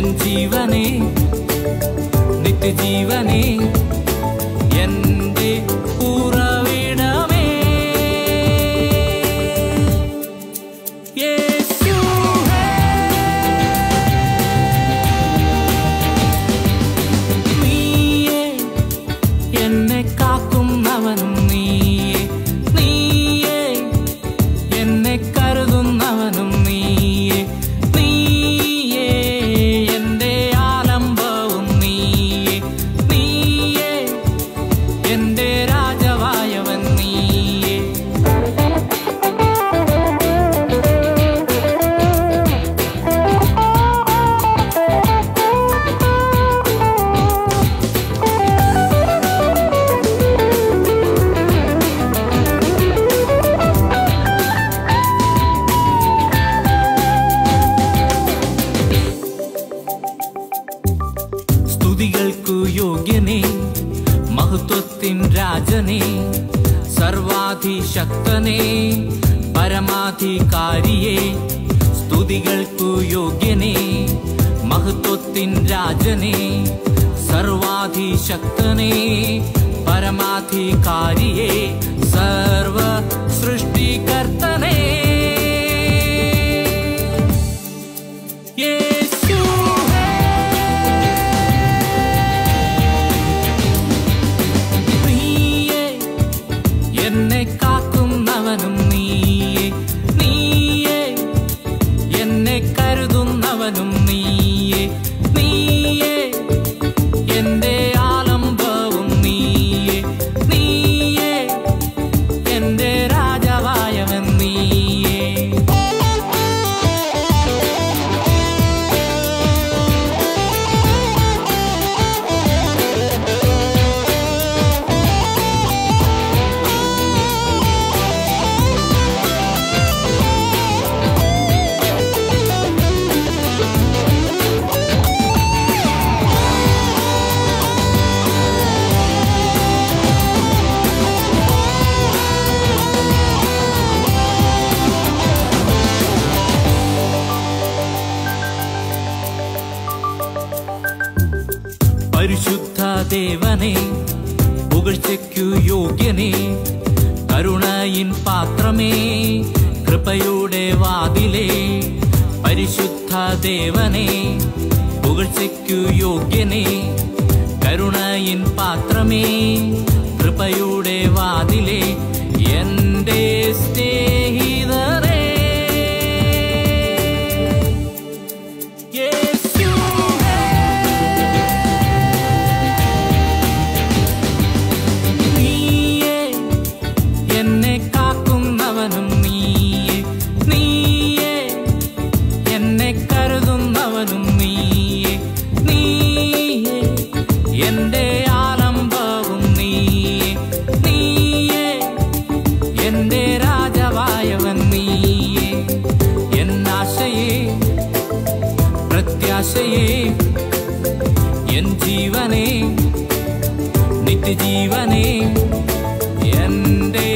என் ஜீவனே நித்திய ஜீவனே സർവാധിശക്തനെ പരമാധികാരിയെ സ്തുതികൾക്കു യോഗ്യനെ മഹത്വത്തിൻ രാജനെ സർവാധിശക്തനെ പരമാധികാരിയെ സർവ സൃഷ്ടികർത്തനേ. നീ പുകഴ്ചയ്ക്കു യോഗ്യനേ കരുണയിൻ പാത്രമേ കൃപയുടെ വാതിലേ പരിശുദ്ധ ദേവനേ പുകഴ്ചയ്ക്കു യോഗ്യനേ കരുണയിൻ പാത്രമേ കൃപയുടെ വാതിലേ എന്റെ സ്നേഹിതരേ. നിത്യജീവനേ നിത്യജീവനേ എന്റെ